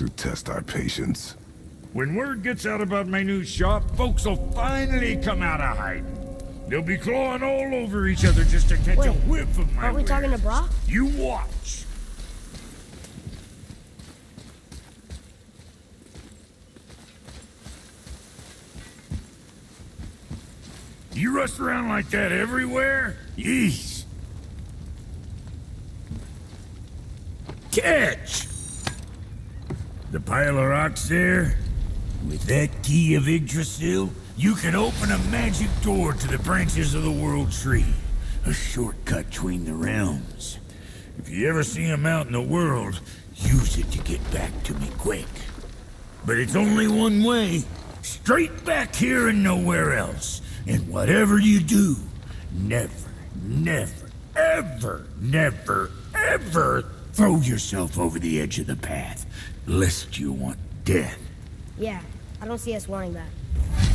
To test our patience. When word gets out about my new shop, folks will finally come out of hiding. They'll be clawing all over each other just to catch Wait, a whiff of my Aren't we talking to. Brok? You watch. You rush around like that everywhere? Yeesh. Catch! The pile of rocks there? With that key of Yggdrasil, you can open a magic door to the branches of the World Tree. A shortcut between the realms. If you ever see him out in the world, use it to get back to me quick. But it's only one way. Straight back here and nowhere else. And whatever you do, never, never, ever, never, ever throw yourself over the edge of the path, lest you want death. Yeah, I don't see us wanting that.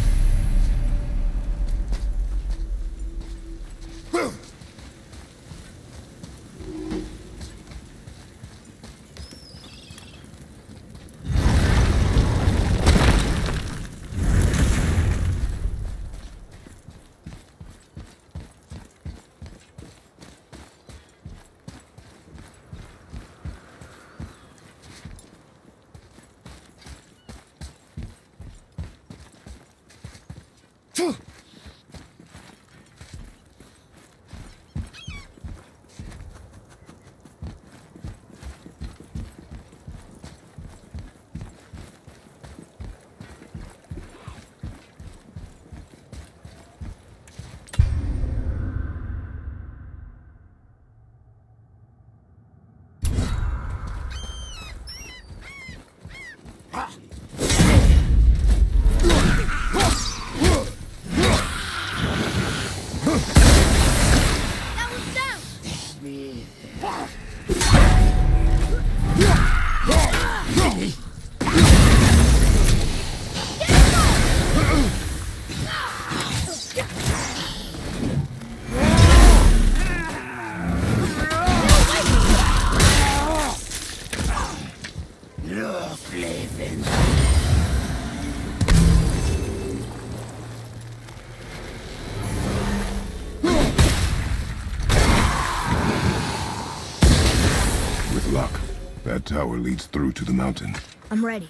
With luck, that tower leads through to the mountain. I'm ready.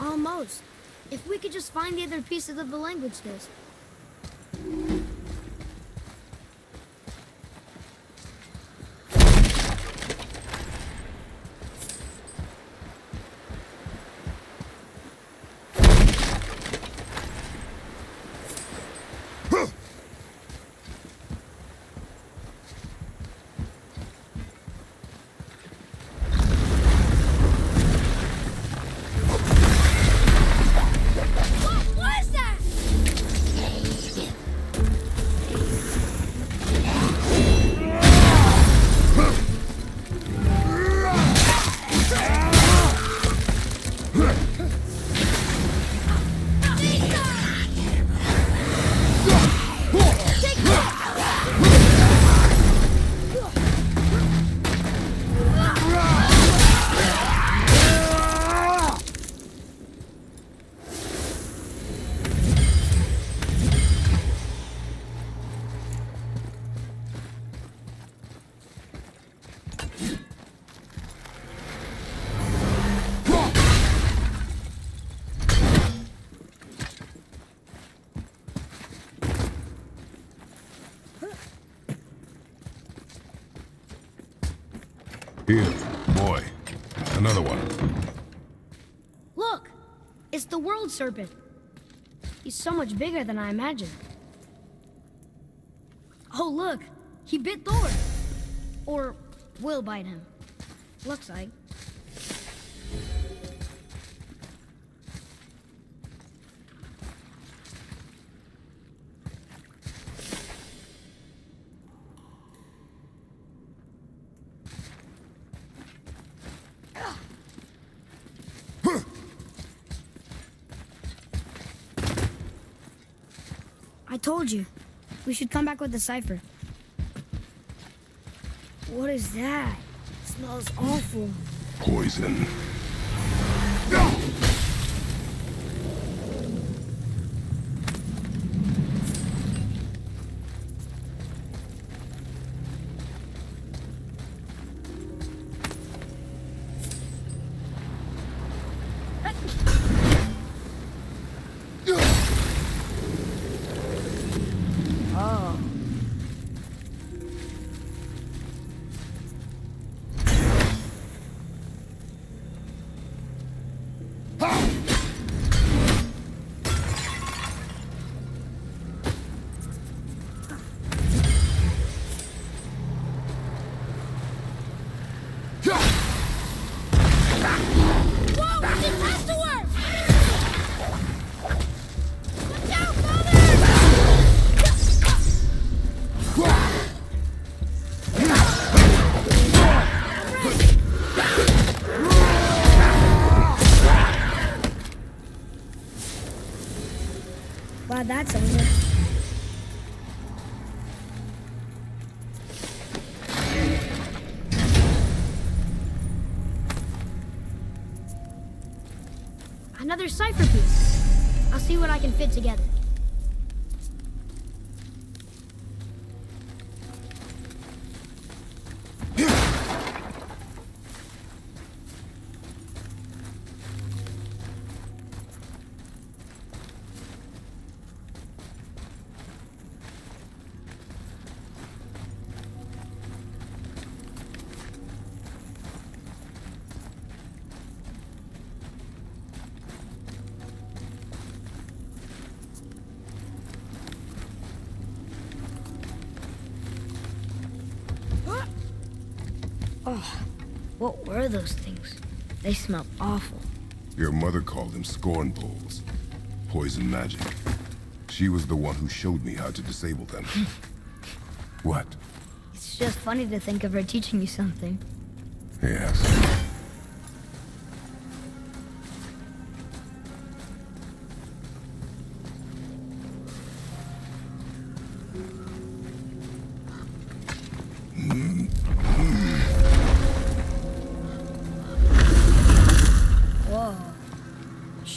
Almost. If we could just find the other pieces of the language disc. Here, boy. Another one. Look! It's the world serpent. He's so much bigger than I imagined. Oh, look! He bit Thor! Or will bite him. Looks like. I told you. We should come back with the cipher. What is that? It smells awful. Poison. That's over. What were those things? They smell awful. Your mother called them scorn poles. Poison magic. She was the one who showed me how to disable them. Hmm. what? It's just funny to think of her teaching you something. Yes.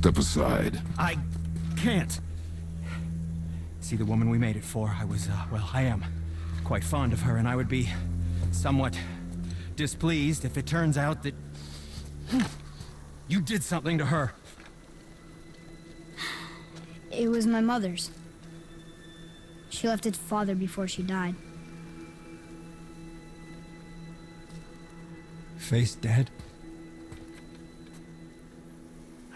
Step aside. I can't. See the woman we made it for, I was, uh, well, I am quite fond of her, and I would be somewhat displeased if it turns out that you did something to her. It was my mother's. She left its father before she died. Faye's dead?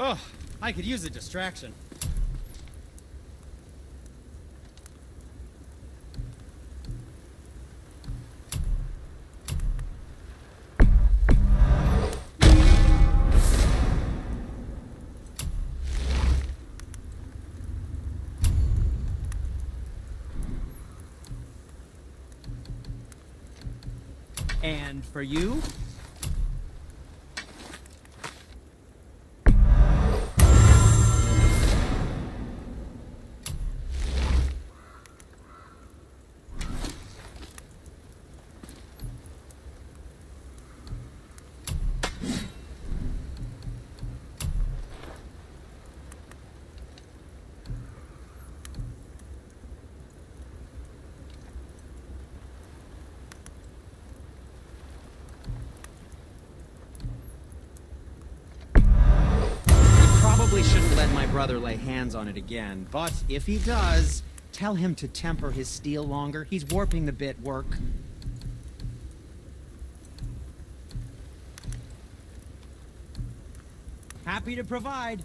Oh, I could use a distraction. And for you, brother lay hands on it again, but if he does, tell him to temper his steel longer. He's warping the bit work. Happy to provide.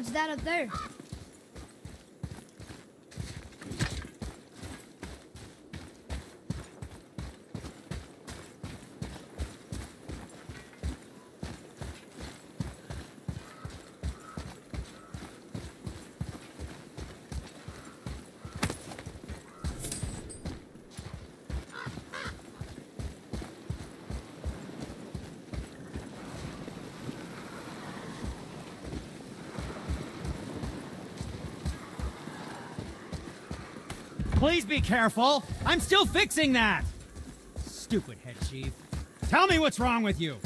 What's that up there? Please be careful. I'm still fixing that. Stupid head chief. Tell me what's wrong with you.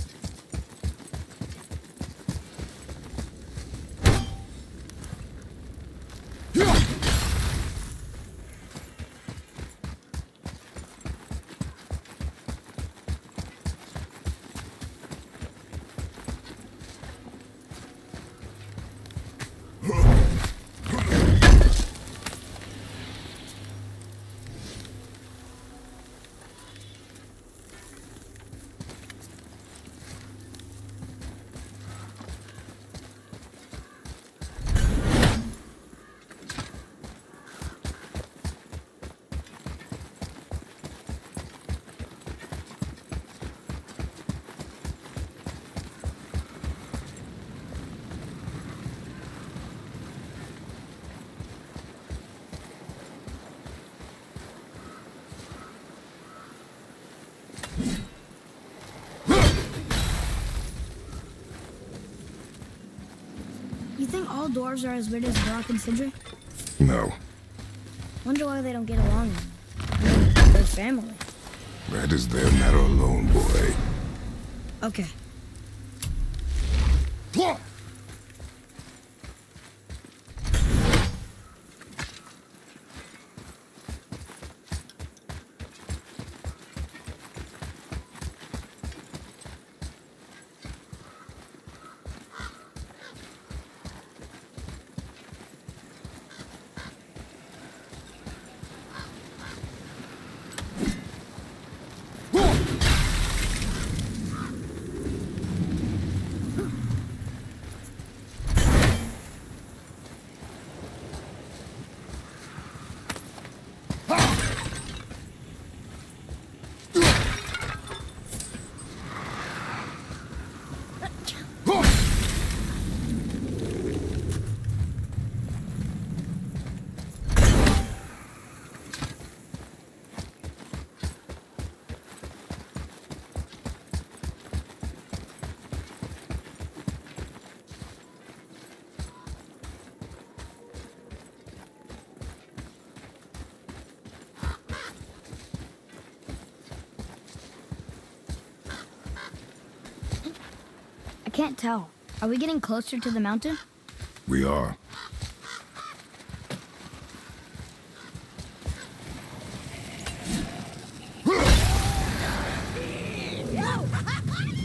Think all dwarves are as weird as Brok and Sindri? No, Wonder why they don't get along. They're family. that is their matter alone, boy. Okay. Can't tell. Are we getting closer to the mountain? We are.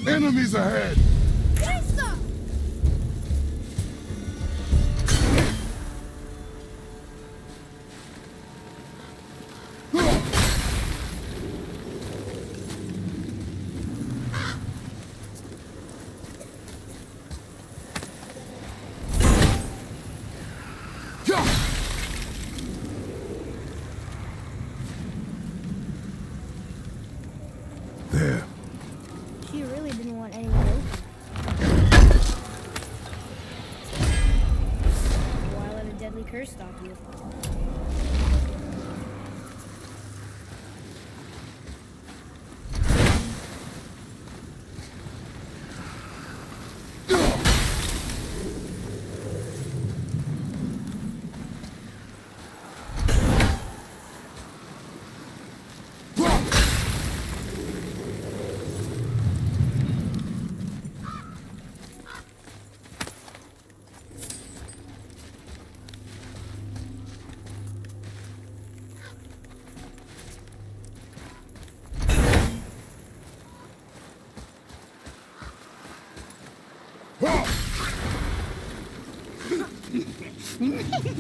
Enemies ahead!